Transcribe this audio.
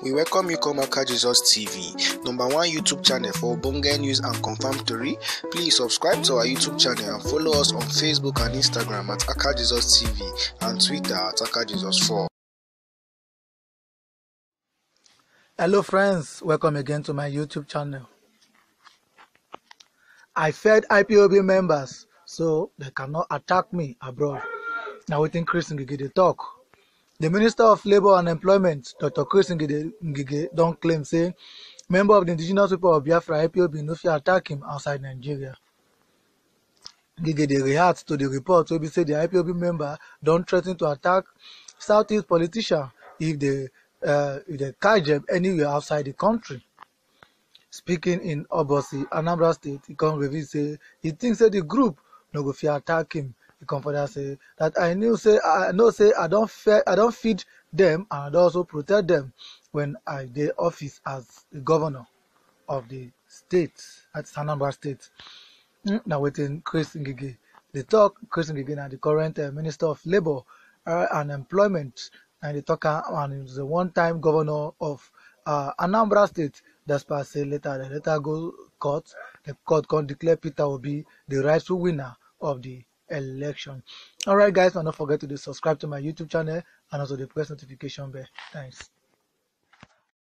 We welcome you come Aka Jesus TV, number one YouTube channel for Bonga news and confirmed story. Please subscribe to our YouTube channel and follow us on Facebook and Instagram at Aka Jesus TV and Twitter at Aka Jesus 4. Hello friends, welcome again to my YouTube channel. I fed IPOB members so they cannot attack me abroad. Now we think Chris Ngige dey talk. The Minister of Labour and Employment, Dr. Chris Ngige, Ngige don claim say member of the indigenous people of Biafra IPOB no fit attack him outside Nigeria. Ngige dey react to the report wey be say the IPOB member don threa ten to attack southeast politician if they uh, if they catch them anywhere outside the country. Speaking in Obosi, Anambra State, he come reveal say he think say the group no go attack him. He come say that I knew say I know say I don fe- I don feed them and I also protect them when I dey office as the governor of the state at Anambra State. Mm, na wetin Chris Ngige dey talk. Chris Ngige na the current uh, Minister of Labour uh, and Employment and the talker and he was the one-time governor of uh, Anambra State. Despite say later the later go court, the court can declare Peter Obi the rightful winner of the election. Alright guys, and don't forget to subscribe to my YouTube channel and also the press notification bell. Thanks.